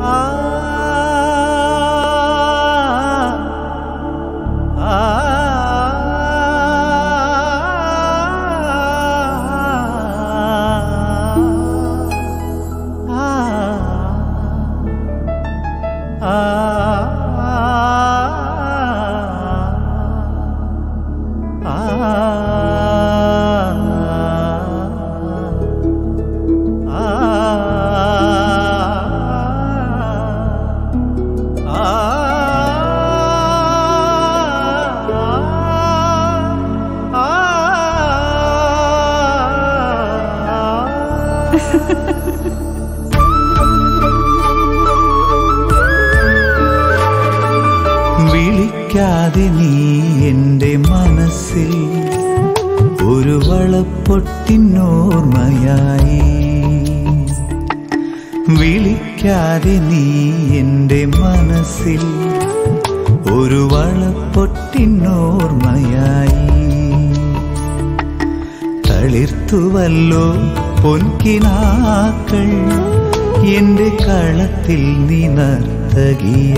ah വിളിക്കാതെ നീ എന്റെ മനസ്സിൽ ഒരു വളപ്പൊട്ടിനോർമ്മയായി വിളിക്കാതെ നീ എന്റെ മനസ്സിൽ ഒരു വളപ്പൊട്ടിനോർമ്മയായി തളിർത്തുവല്ലോ പൊൻകിനാക്കൾ എന്റെ കളത്തിൽ നീ നർത്തകിയ